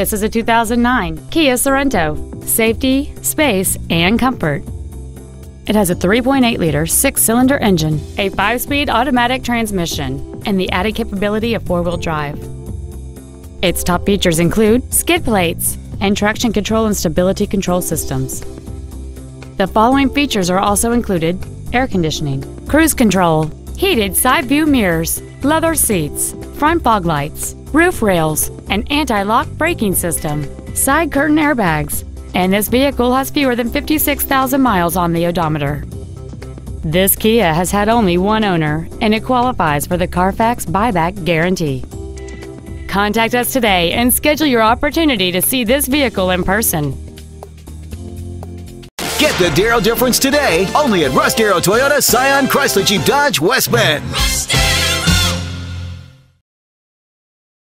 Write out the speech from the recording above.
This is a 2009 Kia Sorento. Safety, space, and comfort. It has a 3.8 liter six cylinder engine, a 5 speed automatic transmission, and the added capability of four wheel drive. Its top features include skid plates and traction control and stability control systems. The following features are also included air conditioning, cruise control, heated side view mirrors, leather seats, front fog lights, roof rails, an anti lock braking system, side curtain airbags, and this vehicle has fewer than 56,000 miles on the odometer. This Kia has had only one owner, and it qualifies for the Carfax buyback guarantee. Contact us today and schedule your opportunity to see this vehicle in person. Get the Darrow difference today, only at Russ Darrow Toyota Scion Chrysler Jeep Dodge West Bend.